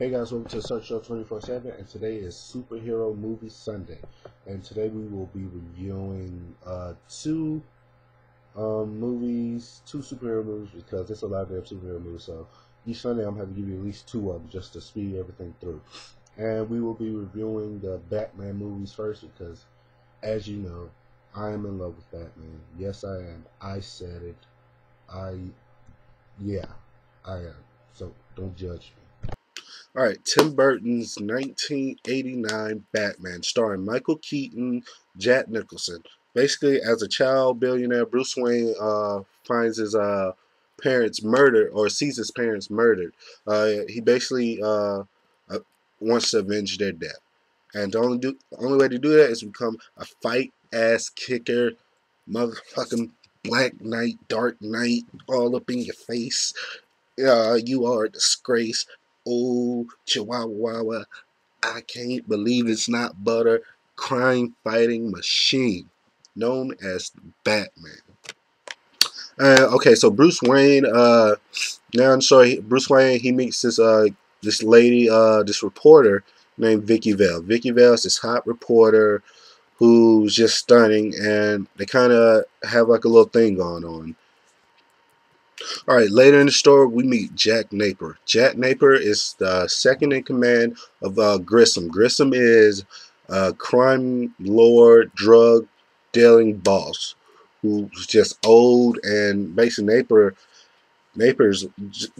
Hey guys, welcome to Sirk Show 24 7, and today is Superhero Movie Sunday. And today we will be reviewing uh, two um, movies, two superhero movies, because it's a lot of superhero movies. So each Sunday I'm going to give you at least two of them just to speed everything through. And we will be reviewing the Batman movies first because, as you know, I am in love with Batman. Yes, I am. I said it. I, yeah, I am. So don't judge me. All right, Tim Burton's 1989 Batman, starring Michael Keaton, Jack Nicholson. Basically, as a child billionaire, Bruce Wayne uh, finds his uh, parents murdered or sees his parents murdered. Uh, he basically uh, uh, wants to avenge their death, and the only do only way to do that is become a fight ass kicker, motherfucking Black Knight, Dark Knight, all up in your face. Uh, you are a disgrace. Oh, Chihuahua, I can't believe it's not butter. Crime fighting machine known as Batman. Uh, okay, so Bruce Wayne. Uh, now I'm sorry, Bruce Wayne. He meets this uh this lady, uh, this reporter named Vicki Vale. Vicki Vale is this hot reporter who's just stunning, and they kind of have like a little thing going on. All right, later in the story, we meet Jack Napier. Jack Napier is the second in command of uh, Grissom. Grissom is a crime lord, drug dealing boss who's just old and basically Napier. Napier's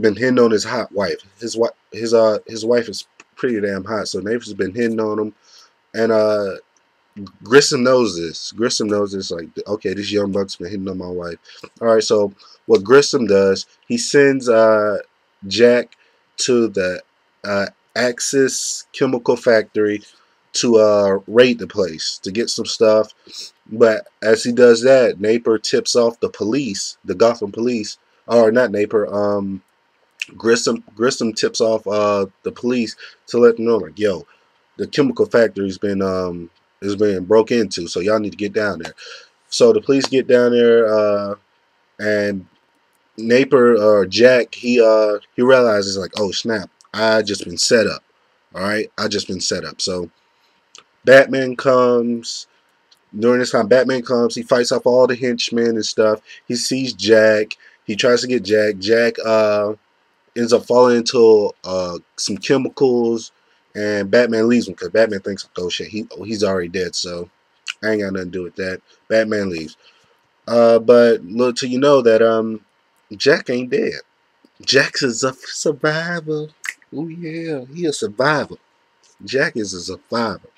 been hitting on his hot wife. His wife, his uh, his wife is pretty damn hot, so Napier's been hitting on him, and uh, Grissom knows this. Grissom knows this. Like, okay, this young buck's been hitting on my wife. All right, so what Grissom does, he sends uh, Jack to the uh, Axis Chemical Factory to uh, raid the place to get some stuff. But as he does that, Napier tips off the police, the Gotham police, or not Napier, um, Grissom. Grissom tips off uh, the police to let them know, like, yo, the chemical factory's been um, is being broke into, so y'all need to get down there. So the police get down there, uh, and Napier or Jack, he uh he realizes like, oh snap, I just been set up. All right, I just been set up. So Batman comes. During this time, Batman comes. He fights off all the henchmen and stuff. He sees Jack. He tries to get Jack. Jack uh ends up falling into uh some chemicals, and Batman leaves him because Batman thinks, oh shit, he he's already dead. So I ain't got nothing to do with that. Batman leaves. Uh, but look to you know that um Jack ain't dead. Jack is a survivor. Oh yeah, he a survivor. Jack is a survivor.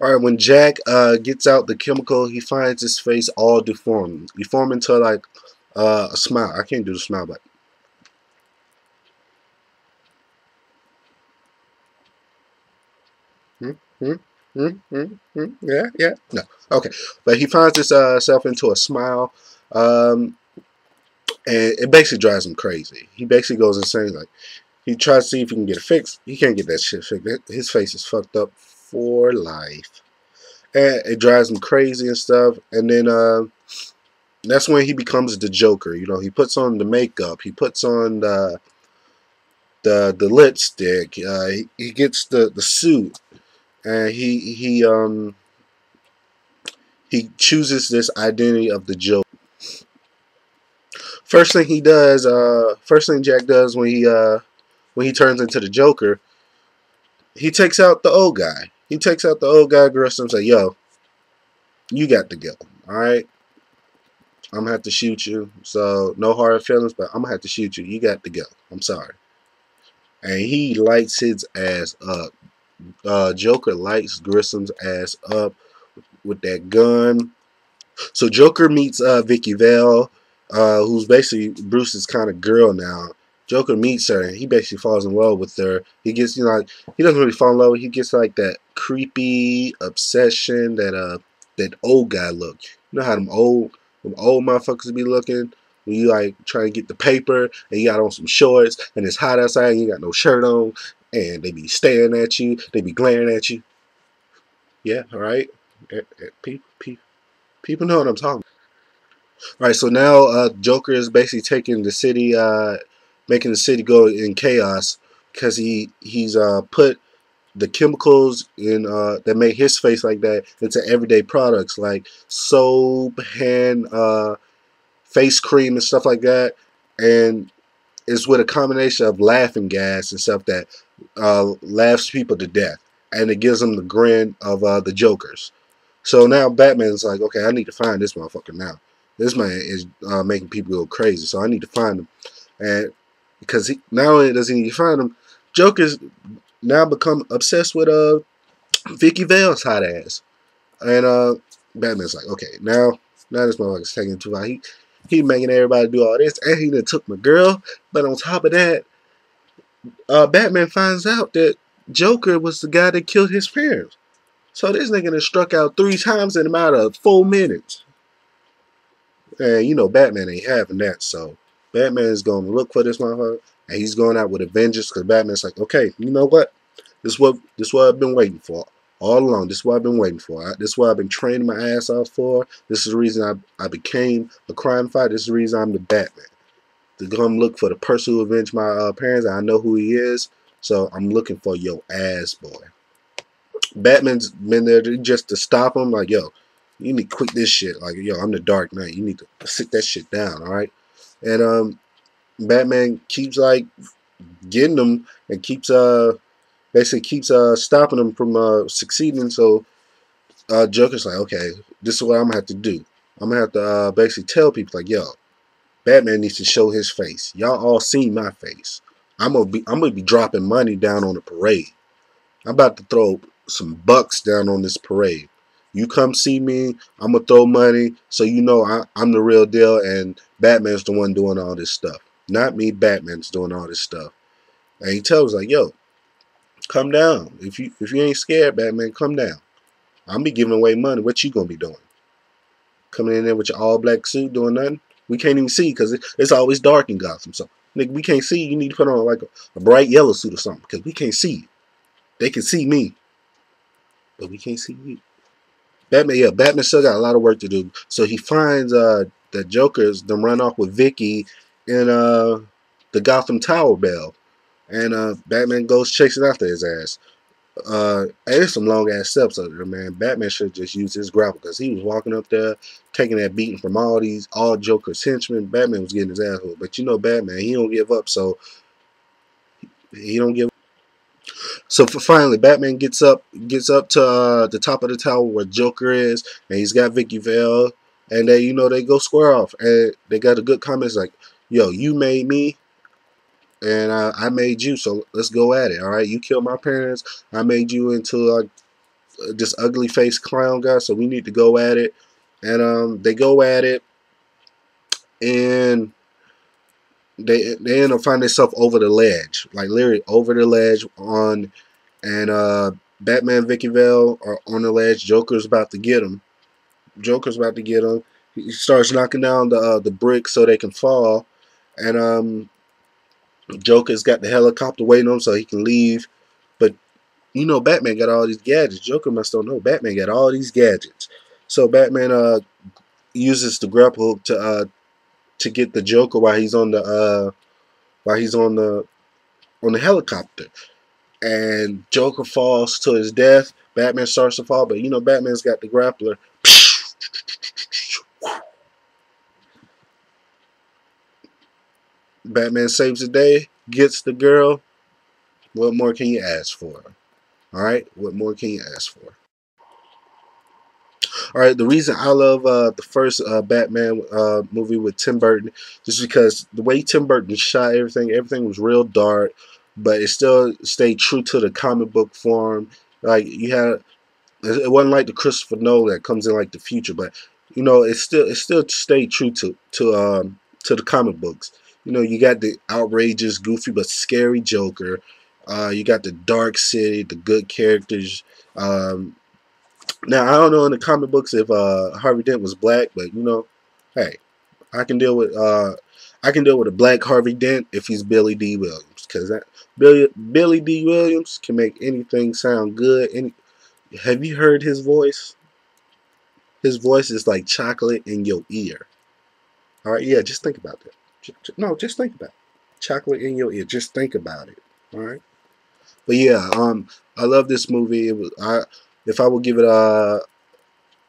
All right, when Jack uh, gets out the chemical, he finds his face all deformed, deformed into like uh, a smile. I can't do the smile, but hmm, hmm, hmm, hmm, hmm, yeah, yeah, no, okay. But he finds himself uh, into a smile. Um, and it basically drives him crazy. He basically goes insane. Like he tries to see if he can get it fixed. He can't get that shit fixed. His face is fucked up for life, and it drives him crazy and stuff. And then uh, that's when he becomes the Joker. You know, he puts on the makeup. He puts on the the the lipstick. Uh, he, he gets the the suit, and he he um he chooses this identity of the Joker. First thing he does, uh, first thing Jack does when he uh, when he turns into the Joker, he takes out the old guy. He takes out the old guy, Grissom, and say, "Yo, you got to go. All right, I'm gonna have to shoot you. So no hard feelings, but I'm gonna have to shoot you. You got to go. I'm sorry." And he lights his ass up. Uh, Joker lights Grissom's ass up with that gun. So Joker meets uh, Vicki Vale uh, who's basically Bruce's kind of girl now. Joker meets her and he basically falls in love with her. He gets, you know, like, he doesn't really fall in love. He gets like that creepy obsession that uh that old guy look. You know how them old them old motherfuckers be looking when you like trying to get the paper and you got on some shorts and it's hot outside and you got no shirt on and they be staring at you, they be glaring at you. Yeah, all right. People, people, people know what I'm talking. All right, so now uh, Joker is basically taking the city, uh, making the city go in chaos because he he's uh put the chemicals in uh that make his face like that into everyday products like soap, hand uh face cream and stuff like that. And it's with a combination of laughing gas and stuff that uh, laughs people to death. And it gives them the grin of uh, the Jokers. So now Batman's like, okay, I need to find this motherfucker now. This man is uh, making people go crazy, so I need to find him. And because he, not only does he need to find him, Joker's now become obsessed with uh Vicki Vale's hot ass. And uh Batman's like, okay, now now this motherfucker's taking too far. He he making everybody do all this, and he done took my girl. But on top of that, uh, Batman finds out that Joker was the guy that killed his parents. So this nigga done struck out three times in a matter of four minutes. And you know Batman ain't having that, so Batman is going to look for this motherfucker, and he's going out with a vengeance because Batman's like, okay, you know what? This is what this is what I've been waiting for all along. This is what I've been waiting for. This is what I've been training my ass off for. This is the reason I, I became a crime fighter. This is the reason I'm the Batman. To come look for the person who avenged my uh, parents. I know who he is, so I'm looking for your ass, boy. Batman's been there just to stop him. Like, yo, you need to quit this shit. Like, yo, I'm the Dark Knight. You need to sit that shit down, all right? And um, Batman keeps like getting them and keeps uh basically keeps uh stopping them from uh succeeding. So uh Joker's like, okay, this is what I'm gonna have to do. I'm gonna have to uh basically tell people like, yo, Batman needs to show his face. Y'all all seen my face. I'm gonna be I'm gonna be dropping money down on the parade. I'm about to throw some bucks down on this parade. You come see me, I'm gonna throw money so you know I, I'm the real deal and Batman's the one doing all this stuff. Not me, Batman's doing all this stuff. And he tells like, yo, come down. If you if you ain't scared, Batman, come down. I'm be giving away money. What you gonna be doing? Coming in there with your all black suit doing nothing? We can't even see because it, it's always dark in Gotham. So nigga, we can't see. You need to put on like a, a bright yellow suit or something because we can't see They can see me, but we can't see you. Batman, yeah, Batman still got a lot of work to do. So he finds uh the Joker's them run off with Vicki in uh the Gotham Tower Bell. And uh Batman goes chasing after his ass. Uh there's some long ass steps up there, man. Batman should just use his grapple because he was walking up there, taking that beating from all these all Joker's henchmen. Batman was getting his ass hooked. But you know Batman, he don't give up, so he don't give so for finally, Batman gets up, gets up to uh, the top of the tower where Joker is, and he's got Vicki Vale, and they, you know, they go square off, and they got a good comments like, "Yo, you made me, and uh, I made you, so let's go at it. All right, you killed my parents, I made you into like this ugly face clown guy, so we need to go at it." And um, they go at it, and they they end up finding themselves over the ledge, like literally over the ledge on, and uh, Batman, Vicky Vale are on the ledge. Joker's about to get him. Joker's about to get him. He starts knocking down the uh, the bricks so they can fall, and um, Joker's got the helicopter waiting on him so he can leave. But you know, Batman got all these gadgets. Joker must don't know. Batman got all these gadgets. So Batman uh uses the grapple hook to uh to get the Joker while he's on the uh while he's on the on the helicopter. And Joker falls to his death. Batman starts to fall, but you know Batman's got the grappler. Batman saves the day, gets the girl. What more can you ask for? Alright? What more can you ask for? All right, the reason I love uh, the first uh, Batman uh, movie with Tim Burton is because the way Tim Burton shot everything, everything was real dark, but it still stayed true to the comic book form. Like you had, it wasn't like the Christopher Nolan that comes in like the future, but you know, it still it still stayed true to to um to the comic books. You know, you got the outrageous, goofy but scary Joker. Uh, you got the dark city, the good characters. Um, now I don't know in the comic books if uh, Harvey Dent was black, but you know, hey, I can deal with uh, I can deal with a black Harvey Dent if he's Billy Dee Williams, because that Billy Billy Dee Williams can make anything sound good. Any have you heard his voice? His voice is like chocolate in your ear. All right, yeah, just think about that. No, just think about it. Chocolate in your ear. Just think about it. All right. But yeah, um, I love this movie. It was I if I would give it a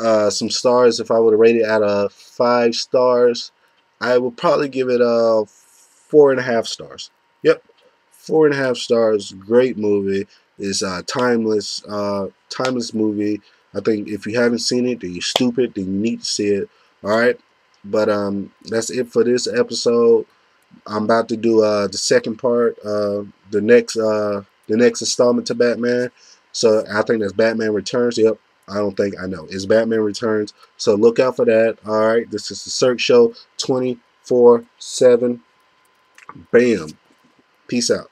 uh, some stars, if I would rate it out of five stars, I would probably give it a four and a half stars. Yep, four and a half stars. Great movie. It's a timeless, uh, timeless movie. I think if you haven't seen it, then you're stupid. Then you need to see it. All right. But um, that's it for this episode. I'm about to do uh, the second part, uh, the next uh, the next installment to Batman. So I think that's Batman Returns. Yep, I don't think I know. It's Batman Returns. So look out for that. All right, this is the Sirk Show 24 7. Bam. Peace out.